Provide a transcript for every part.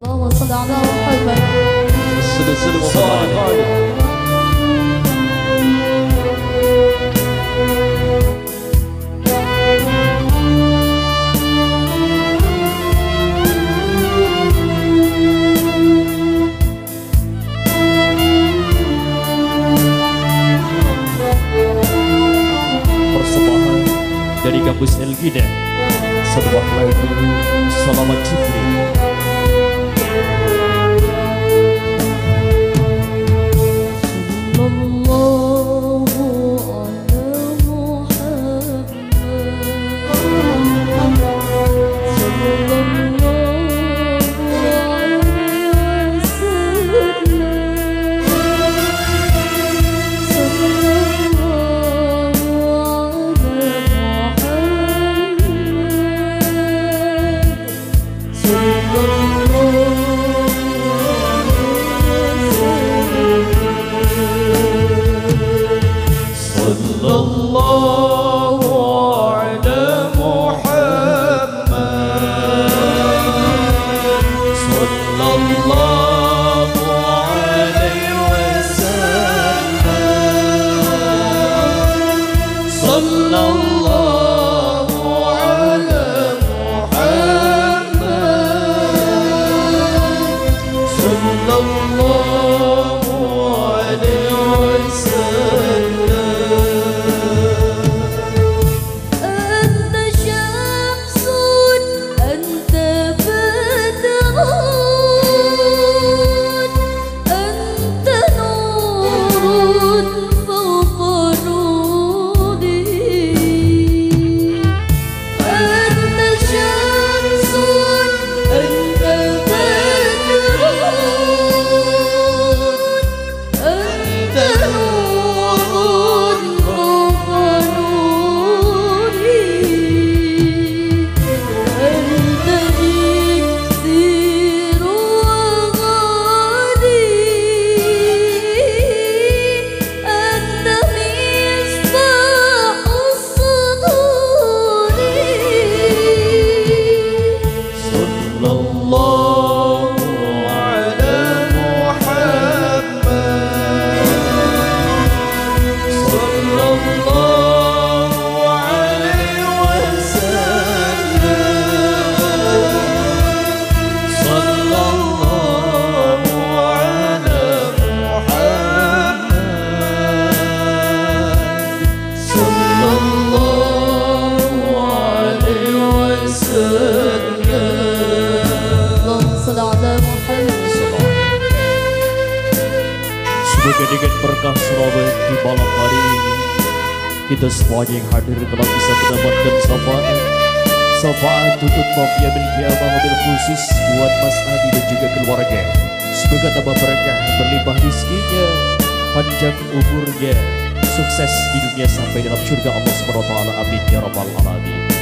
اللهم صل على محمد السلسلة المباركة persembahan dari kampus Elgida sebuah lagu Selamat Jibril Semoga dengan berkah Surabaya di malam hari ini. Kita semuanya yang hadir telah bisa mendapatkan syafaat. Syafaat tutup mafia miliki mobil khusus buat Mas Adi dan juga keluarga. Semoga tambah berkah berlimpah rizkinya Panjang umurnya. Sukses di dunia sampai dalam surga Allah SWT Amin. Ya Rabbal Alamin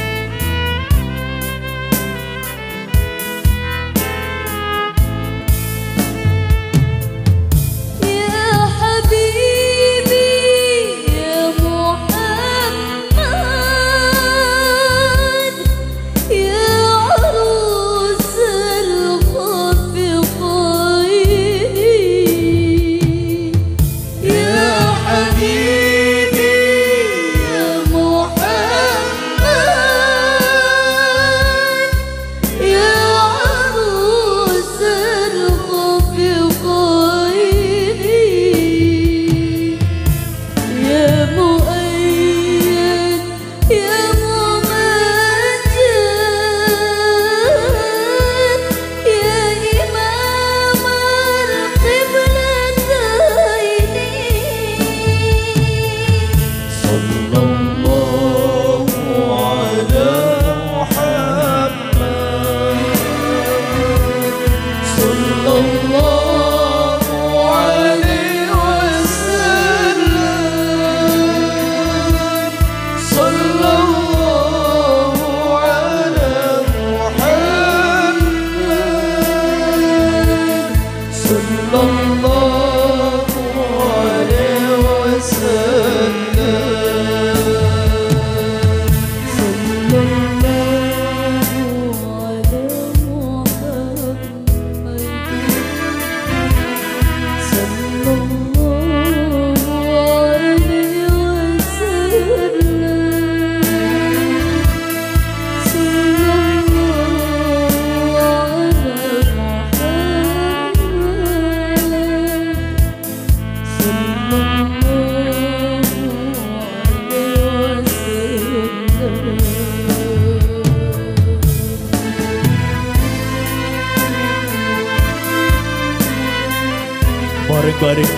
bareng-bareng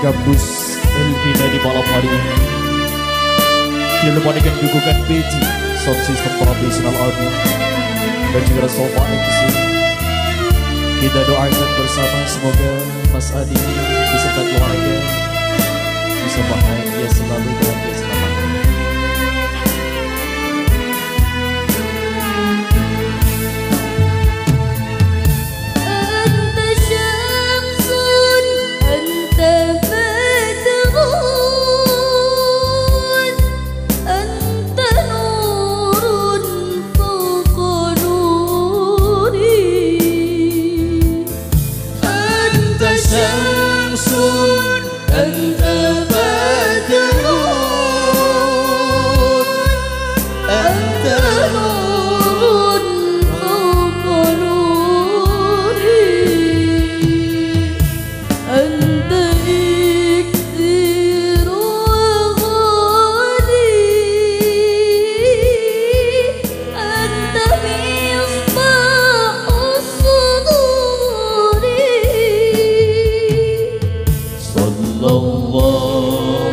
gabus Elvina di malam hari ini. Dilemanikan dukungan PG, sound system profesional audio, dan juga Sofa MC. Kita doakan bersama semoga Mas Adi beserta keluarga bisa bahagia selalu dalam Allah.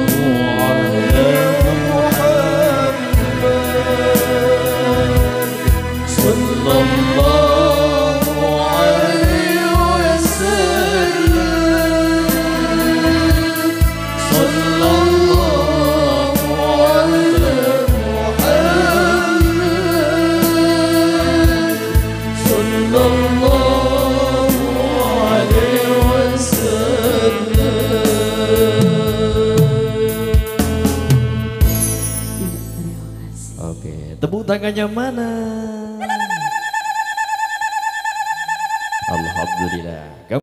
Tepuk tangannya mana?